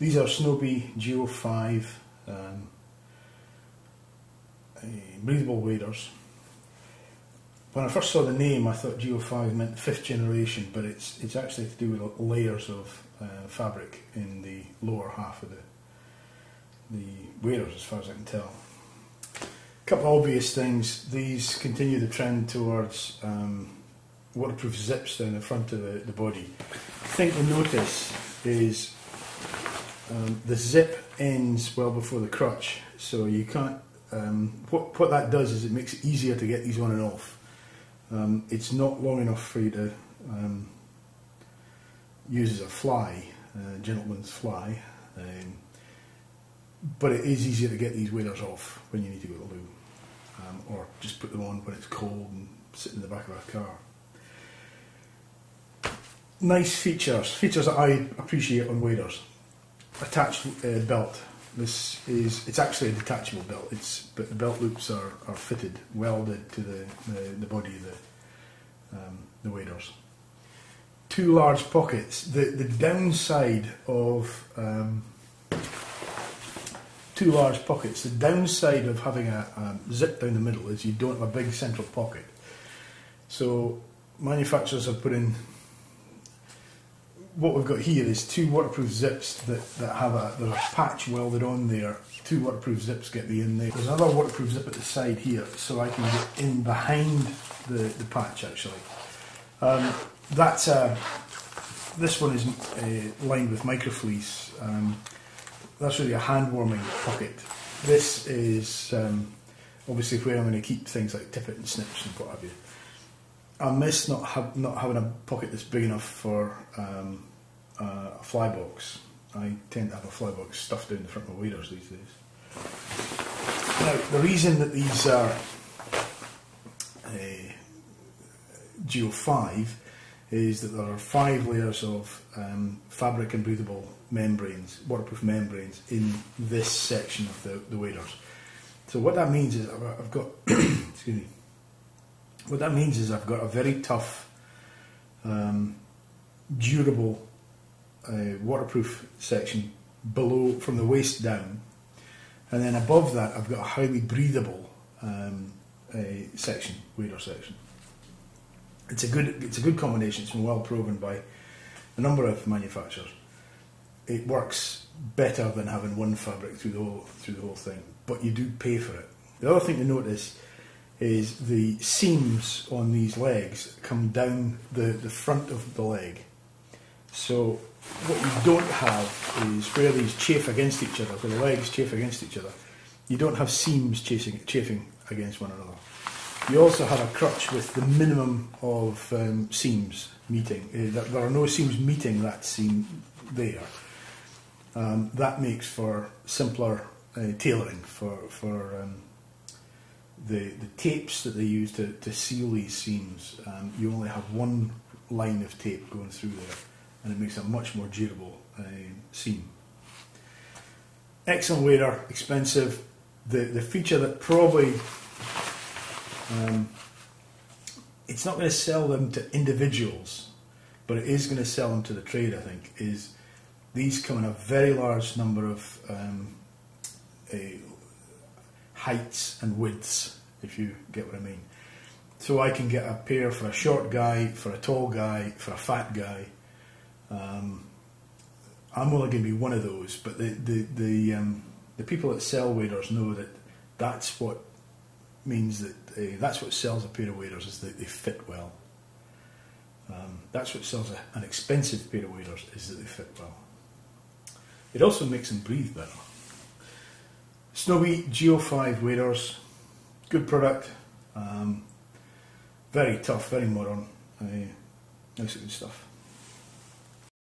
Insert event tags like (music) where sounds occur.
These are Snowbee Geo 5 um, uh, breathable waders. When I first saw the name, I thought Geo 5 meant fifth generation, but it's it's actually to do with layers of uh, fabric in the lower half of the the waders, as far as I can tell. A couple of obvious things. These continue the trend towards um, waterproof zips down the front of the, the body. I think the notice is um, the zip ends well before the crutch, so you can't. Um, what what that does is it makes it easier to get these on and off. Um, it's not long enough for you to um, use as a fly, uh, gentleman's fly, um, but it is easier to get these waders off when you need to go to the loo, um, or just put them on when it's cold and sit in the back of a car. Nice features, features that I appreciate on waders. Attached uh, belt. This is it's actually a detachable belt. It's but the belt loops are, are fitted, welded to the, the, the body of the um, the waders. Two large pockets. The the downside of um, two large pockets. The downside of having a, a zip down the middle is you don't have a big central pocket. So manufacturers have put in what we've got here is two waterproof zips that, that have a there's a patch welded on there. Two waterproof zips get me in there. There's another waterproof zip at the side here, so I can get in behind the, the patch actually. Um, that's a, this one is uh, lined with microfleece. Um, that's really a hand warming pocket. This is um, obviously where I'm going to keep things like tippet and snips and what have you. I miss not not having a pocket that's big enough for um, uh, a fly box. I tend to have a fly box stuffed down the front of my waders these days. Now, the reason that these are uh, Geo 5 is that there are five layers of um, fabric and breathable membranes, waterproof membranes, in this section of the, the waders. So what that means is I've I've got, (coughs) excuse me, what that means is I've got a very tough, um, durable, uh, waterproof section below from the waist down, and then above that I've got a highly breathable um, uh, section, wader section. It's a good, it's a good combination. It's been well proven by a number of manufacturers. It works better than having one fabric through the whole through the whole thing, but you do pay for it. The other thing to notice is the seams on these legs come down the, the front of the leg. So what you don't have is where these chafe against each other, where the legs chafe against each other, you don't have seams chasing, chafing against one another. You also have a crutch with the minimum of um, seams meeting. Uh, there are no seams meeting that seam there. Um, that makes for simpler uh, tailoring for, for um, the, the tapes that they use to, to seal these seams, um, you only have one line of tape going through there, and it makes a much more durable uh, seam. Excellent wader, expensive. The the feature that probably um, it's not going to sell them to individuals, but it is going to sell them to the trade. I think is these come in a very large number of um, uh, heights and widths, if you get what I mean. So I can get a pair for a short guy, for a tall guy, for a fat guy. Um, I'm only going to be one of those, but the the the, um, the people that sell waders know that that's what means that uh, that's what sells a pair of waders is that they fit well. Um, that's what sells a, an expensive pair of waders is that they fit well. It also makes them breathe better. Snowbee Geo 5 waders, good product, um, very tough, very modern, uh, nice good stuff.